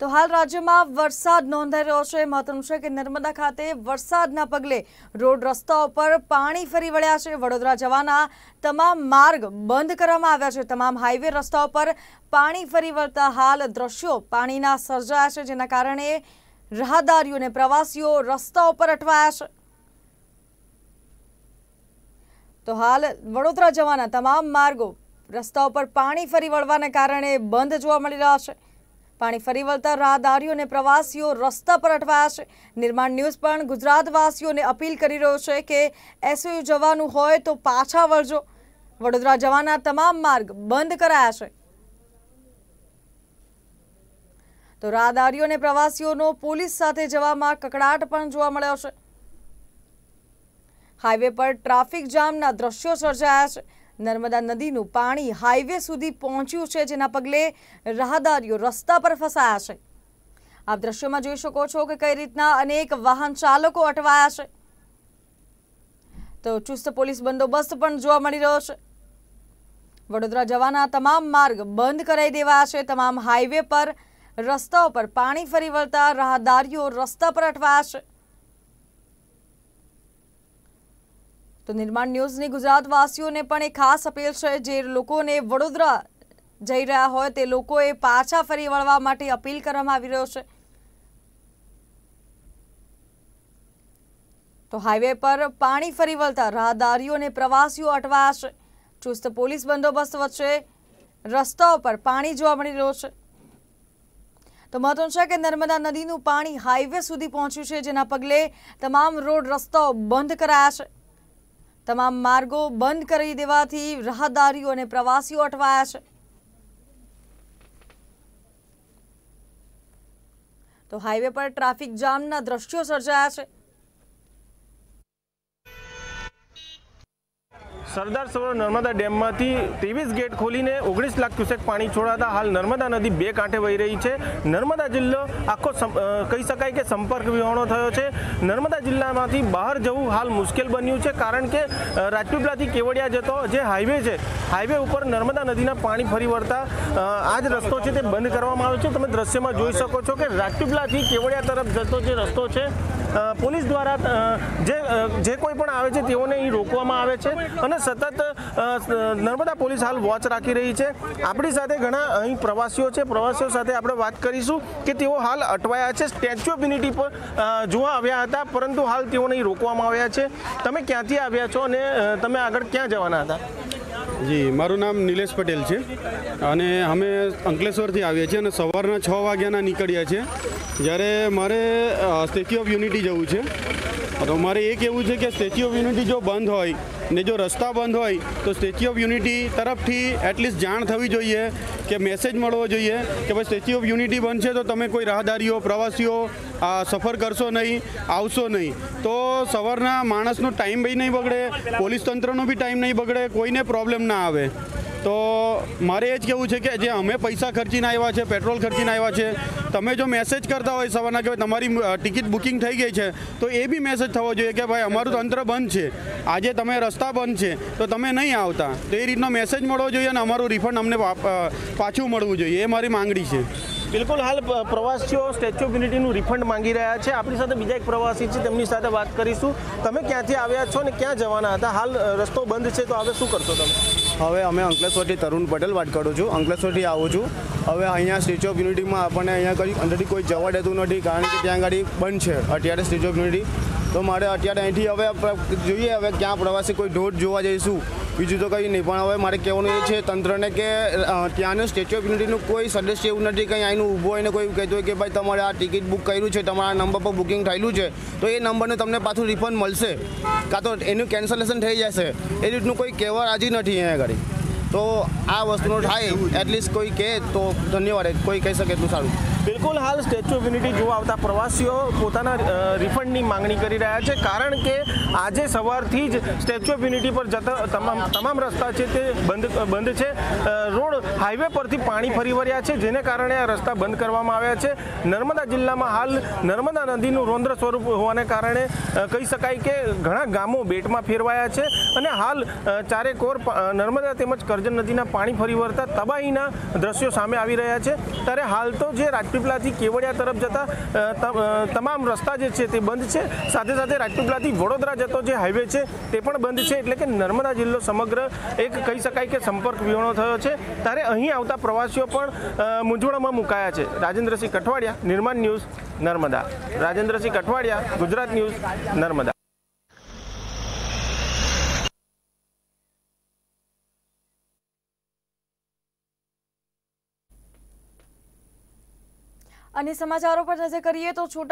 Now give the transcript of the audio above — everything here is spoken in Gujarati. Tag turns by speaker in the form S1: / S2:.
S1: તો હાલ રાજ્યમાં વરસાદ નોંધાઈ રહ્યો છે. મહત્વનું છે કે નર્મદા ખાતે વરસાદના પગલે રોડ રસ્તાઓ પર પાણી ફરી વળ્યા છે. વડોદરા જવાના તમામ માર્ગ બંધ કરવામાં આવ્યા છે. તમામ હાઈવે રસ્તાઓ પર પાણી ફરી વળતા હાલ દ્રશ્યો પાણીના સર્જાયા છે, જેના કારણે રાહદારીઓ અને પ્રવાસીઓ રસ્તાઓ પર અટવાયા છે. તો હાલ વડોદરા જવાના તમામ માર્ગો રસ્તાઓ પર પાણી ફરી વળવાને કારણે બંધ જોવા મળી રહ્યા છે. પાણી ફરી વળતા રાહદારીઓ અને પ્રવાસીઓ રસ્તા પર અટવાયા છે. નિર્માણ ન્યૂઝ પણ ગુજરાતવાસીઓને અપીલ કરી રહ્યો છે કે એસયુ જવાનું હોય તો પાછા વળજો. વડોદરા જવાના તમામ માર્ગ બંધ કરાયા છે. તો રાહદારીઓ અને પ્રવાસીઓનો પોલીસ સાથે જવામાં કકડાટ પણ જોવા મળ્યો છે. હાઈવે પર ટ્રાફિક જામના દ્રશ્યો સર્જાયા છે. નર્મદા નદીનું પાણી હાઈવે સુધી પહોંચ્યું છે, જેના પગલે રાહદારીઓ રસ્તા પર ફસાયા છે. આપ દ્રશ્યોમાં જોઈ શકો છો કે કઈ રીતના અનેક વાહન ચાલકો અટવાયા છે. તો ચુસ્ત પોલીસ બંદોબસ્ત પણ જોવા મળી રહ્યો છે. વડોદરા જવાના તમામ માર્ગ બંધ કરાઈ દેવાયા છે. તમામ હાઈવે પર રસ્તાઓ પર પાણી ફરી વળતા રાહદારીઓ રસ્તા પર અટવાયા છે. તો નિર્માણ ન્યૂઝની ગુજરાતવાસીઓને પણ એક ખાસ અપીલ છે, જે લોકોને વડોદરા જઈ રહ્યા હોય તે લોકોએ પાછા ફરી વળવા માટે અપીલ કરવામાં આવી રહ્યો છે. તો હાઈવે પર પાણી ફરી વળતા રાહદારીઓ અને પ્રવાસીઓ અટવાયા છે. ચુસ્ત પોલીસ બંદોબસ્ત વચ્ચે રસ્તાઓ પર પાણી જોવા મળી રહ્યો છે. તો મહત્વનું છે કે નર્મદા નદીનું પાણી હાઈવે સુધી પહોંચ્યું છે, જેના પગલે તમામ રોડ રસ્તાઓ બંધ કરાયા છે. તમામ માર્ગો બંધ કરી દેવાથી રાહદારીઓ અને પ્રવાસીઓ અટવાયા છે. તો હાઈવે પર ટ્રાફિક જામના દ્રશ્યો સર્જાયા છે.
S2: સરદાર સરોવર નર્મદા ડેમમાંથી ત્રેવીસ ગેટ ખોલીને ઓગણીસ લાખ ક્યુસેક પાણી છોડાતા હાલ નર્મદા નદી બે કાંઠે વહી રહી છે. નર્મદા જિલ્લો આખો કહી શકાય કે સંપર્ક વિહોણો થયો છે. નર્મદા જિલ્લામાંથી બહાર જવું હાલ મુશ્કેલ બન્યું છે કારણ કે રાજપીપળાથી કેવડિયા જતો જે હાઈવે છે, હાઈવે ઉપર નર્મદા નદીના પાણી ફરી વળતા આ જ રસ્તો છે તે બંધ કરવામાં આવ્યો છે. તમે દ્રશ્યમાં જોઈ શકો છો કે રાજપીપળાથી કેવડિયા તરફ જતો જે રસ્તો છે પોલીસ દ્વારા જે જે કોઈ પણ આવે છે તેઓને અહીં રોકવામાં આવે છે અને સતત નર્મદા પોલીસ હાલ વોચ રાખી રહી છે. આપણી સાથે ઘણા અહીં પ્રવાસીઓ છે. પ્રવાસીઓ સાથે આપણે વાત કરીશું કે તેઓ હાલ અટવાયા છે. સ્ટેચ્યુ ઓફ યુનિટી પર જોવા આવ્યા હતા, પરંતુ હાલ તેઓને અહીં રોકવામાં આવ્યા છે. તમે ક્યાંથી આવ્યા છો અને તમે આગળ ક્યાં જવાના હતા?
S3: જી, મારું નામ નિલેશ પટેલ છે. અને અમે અંકલેશ્વરથી આવીએ છીએ અને સવારના છ વાગ્યાના નીકળ્યા છીએ. જ્યારે મારે સ્ટેચ્યુ ઓફ યુનિટી જવું છે. તો મારે એ કહેવું છે કે સ્ટેચ્યુ ઓફ યુનિટી જો બંધ હોય ને જો રસ્તા બંધ હોય, તો સ્ટેચ્યુ ઓફ યુનિટી તરફથી એટલીસ્ટ જાણ થવી જોઈએ. કે મેસેજ મળવો જોઈએ કે ભાઈ સ્ટેચ્યુ ઓફ યુનિટી બનશે તો તમે કોઈ રાહદારીઓ, પ્રવાસીઓ સફર કરશો નહીં, આવશો નહીં. તો સવારના માણસનો ટાઈમ બી નહીં બગડે, પોલીસ તંત્રનો બી ટાઈમ નહીં બગડે, કોઈને પ્રોબ્લેમ ના આવે. તો મારે એ જ કહેવું છે કે જે અમે પૈસા ખર્ચીને આવ્યા છે, પેટ્રોલ ખર્ચીને આવ્યા છે, તમે જો મેસેજ કરતા હોય સવારના કે તમારી ટિકિટ બુકિંગ થઈ ગઈ છે, તો એ બી મેસેજ થવો જોઈએ કે ભાઈ અમારું તંત્ર બંધ છે, આજે તમે રસ્તા બંધ છે, તો તમે નહીં આવતા. તો એ રીતનો મેસેજ મળવો જોઈએ અને અમારું રિફંડ અમને પાછું મળવું જોઈએ, એ મારી માંગણી છે.
S2: બિલકુલ, હાલ પ્રવાસીઓ સ્ટેચ્યુ ઓફ યુનિટીનું રિફંડ માંગી રહ્યા છે. આપણી સાથે બીજા એક પ્રવાસી છે, તેમની સાથે વાત કરીશું. તમે ક્યાંથી આવ્યા છો ને ક્યાં જવાના હતા? હાલ રસ્તો બંધ છે, તો હવે શું કરશો તમે?
S4: હવે અમે અંકલેશ્વરથી તરુણ પટેલ વાત કરું છું અંકલેશ્વરથી આવું છું. હવે અહીંયા સ્ટેચ્યુ ઓફ યુનિટીમાં આપણને અહીંયા કઈ અંદરથી કોઈ જવા દેતું નથી, કારણ કે ત્યાં ગાડી બંધ છે. અત્યારે સ્ટેચ્યુ ઓફ યુનિટી તો મારે અત્યારે અહીંથી હવે જોઈએ હવે ક્યાં પ્રવાસી કોઈ ઢોધ જોવા જઈશું. બીજું તો કંઈ નહીં, પણ હવે મારે કહેવાનું એ છે તંત્રને કે ત્યાંનું સ્ટેચ્યુ ઓફ યુનિટીનું કોઈ સદસ્ય એવું નથી કંઈ અહીંનું ઊભો હોય ને કોઈ કહેતું હોય કે ભાઈ તમારે આ ટિકિટ બુક કર્યું છે, તમારા નંબર પર બુકિંગ થયેલું છે, તો એ નંબરને તમને પાછું રિફંડ મળશે. કાં તો એનું કેન્સલેશન થઈ જશે. એ રીતનું કોઈ કહેવા રાજી નથી અહીંયા આગળ. તો આ વસ્તુનો થાય, એટલીસ્ટ કોઈ કહે તો ધન્યવાદ કોઈ કહી શકે એટલું સારું.
S2: બિલકુલ, હાલ સ્ટેચ્યુ ઓફ યુનિટી જોવા આવતા પ્રવાસીઓ પોતાના રિફંડની માંગણી કરી રહ્યા છે. કારણ કે આજે સવારથી જ સ્ટેચ્યુ ઓફ યુનિટી પર જતા તમામ તમામ રસ્તા છે તે બંધ બંધ છે. રોડ હાઈવે પરથી પાણી ફરી વળ્યા છે, જેને કારણે આ રસ્તા બંધ કરવામાં આવ્યા છે. નર્મદા જિલ્લામાં હાલ નર્મદા નદીનું રૌદ્ર સ્વરૂપ હોવાને કારણે કહી શકાય કે ઘણા ગામો બેટમાં ફેરવાયા છે. અને હાલ ચારેકોર નર્મદા તેમજ કરજણ નદીના પાણી ફરી વળતા તબાહીના દ્રશ્યો સામે આવી રહ્યા છે. ત્યારે હાલ તો જે રાજપીપળાથી કેવડિયા તરફ જતા તમામ રસ્તા જે છે તે બંધ છે. સાથે સાથે રાજપીપળાથી વડોદરા જતો જે હાઈવે છે તે પણ બંધ છે. એટલે કે નર્મદા જિલ્લો સમગ્ર એક કહી શકાય કે સંપર્ક વિહોણો થયો છે. ત્યારે અહીં આવતા પ્રવાસીઓ પણ મૂંઝવણમાં મુકાયા છે. રાજેન્દ્રસિંહ કઠવાડિયા, નિર્માણ ન્યૂઝ નર્મદા. રાજેન્દ્રસિંહ કઠવાડિયા, ગુજરાત ન્યૂઝ નર્મદા.
S1: અને સમાચારો પર નજર કરીએ તો છોટા